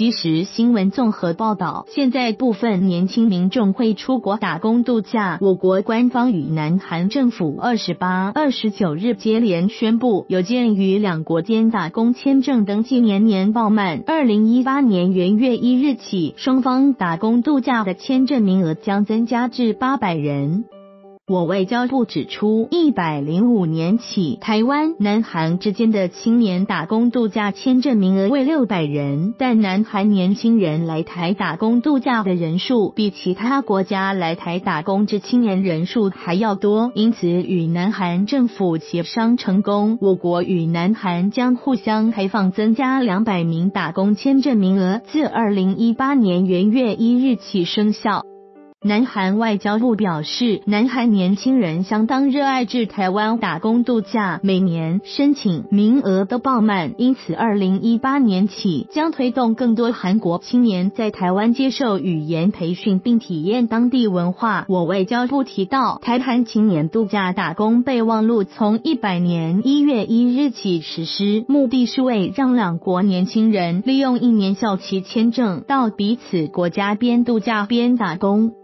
及时新闻综合报道，现在部分年轻民众会出国打工度假。我国官方与南韩政府二十八、二十九日接连宣布，有鉴于两国间打工签证登记年年爆满，二零一八年元月一日起，双方打工度假的签证名额将增加至八百人。我外交部指出，一百零五年起，台湾、南韩之间的青年打工度假签证名额为六百人，但南韩年轻人来台打工度假的人数比其他国家来台打工之青年人数还要多，因此与南韩政府协商成功，我国与南韩将互相开放增加两百名打工签证名额，自二零一八年元月一日起生效。南韩外交部表示，南韩年轻人相当热爱至台湾打工度假，每年申请名额都爆满，因此二零一八年起将推动更多韩国青年在台湾接受语言培训并体验当地文化。我外交部提到，台韩青年度假打工备忘录从一百年一月一日起实施，目的是为让两国年轻人利用一年效期签证到彼此国家边度假边打工。